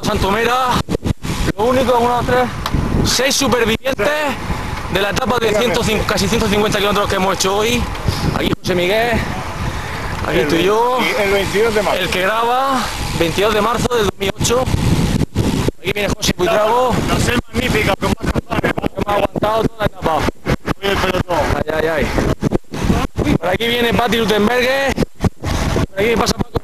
Santomera. Lo único, uno, dos, tres, seis supervivientes de la etapa de 105, casi 150 kilómetros que hemos hecho hoy. Aquí José Miguel, aquí estoy y yo, el 22 de marzo. el que graba, 22 de marzo del 2008. Aquí viene José Buitrago, La ser magnífica, que hemos aguantado toda la etapa. Muy pelotón. Ay, ay, ay. Por aquí viene Patti Lutenberger. Por aquí pasa Paco